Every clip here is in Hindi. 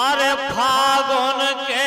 अरे फागुन के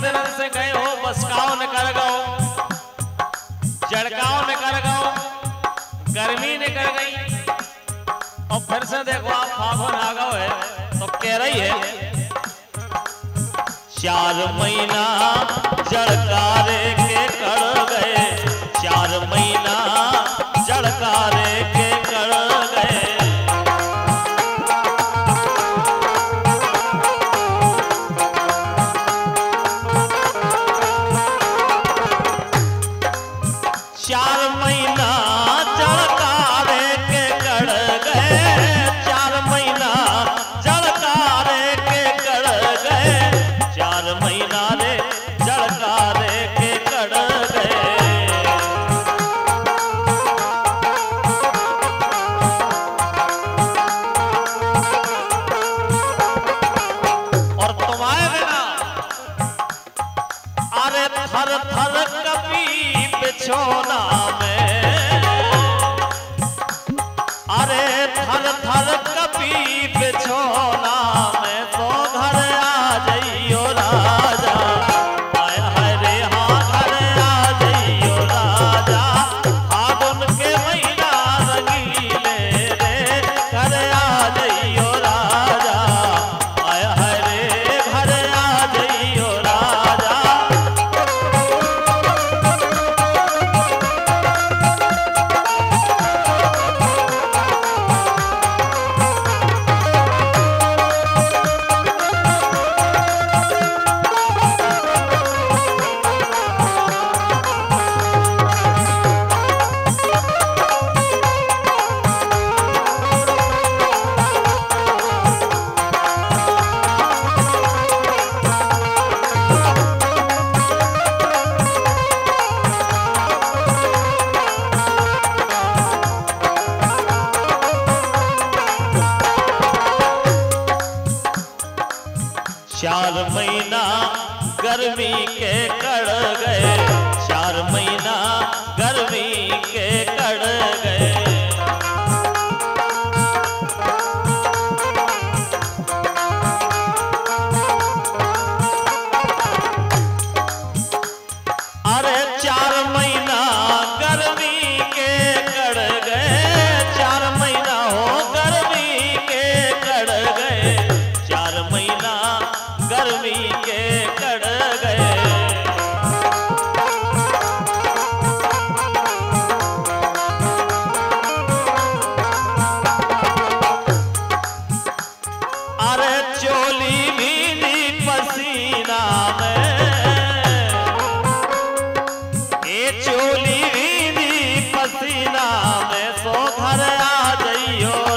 नेशनल से गए हो, बसकाओ न कर गओ जड़काओ न कर गर्मी निकल गई। और फिर से देखो आप फागुन आ गओ है तो कह रही है, चार महीना जड़कारे के कर गए, चार महीना चार महीना गर्मी के कड़ गए। चार महीना गर्मी गई हो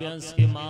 काव्यांश के माँ